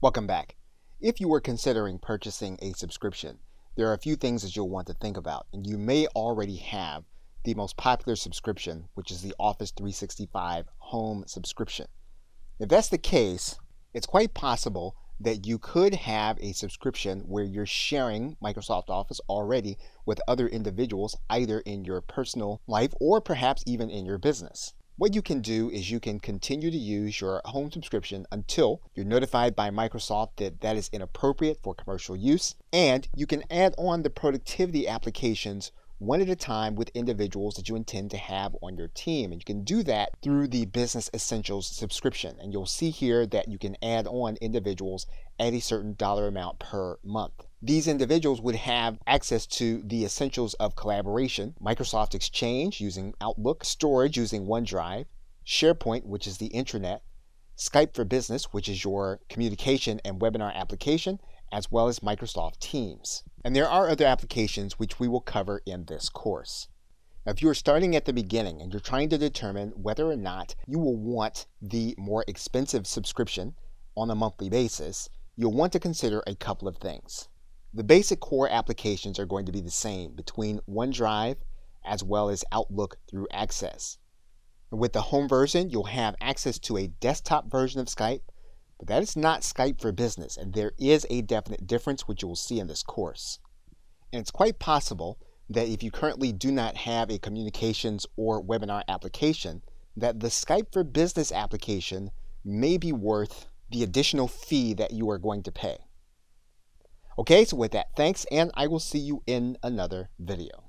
Welcome back. If you were considering purchasing a subscription, there are a few things that you'll want to think about, and you may already have the most popular subscription, which is the Office 365 Home subscription. If that's the case, it's quite possible that you could have a subscription where you're sharing Microsoft Office already with other individuals, either in your personal life or perhaps even in your business. What you can do is you can continue to use your home subscription until you're notified by Microsoft that that is inappropriate for commercial use, and you can add on the productivity applications one at a time with individuals that you intend to have on your team. And you can do that through the Business Essentials subscription. And you'll see here that you can add on individuals at a certain dollar amount per month. These individuals would have access to the essentials of collaboration, Microsoft Exchange using Outlook, storage using OneDrive, SharePoint, which is the intranet, Skype for Business, which is your communication and webinar application, as well as Microsoft Teams. And there are other applications which we will cover in this course. Now, if you are starting at the beginning and you're trying to determine whether or not you will want the more expensive subscription on a monthly basis, you'll want to consider a couple of things. The basic core applications are going to be the same between OneDrive as well as Outlook through Access. With the home version, you'll have access to a desktop version of Skype but that is not Skype for Business, and there is a definite difference, which you will see in this course. And it's quite possible that if you currently do not have a communications or webinar application, that the Skype for Business application may be worth the additional fee that you are going to pay. Okay, so with that, thanks, and I will see you in another video.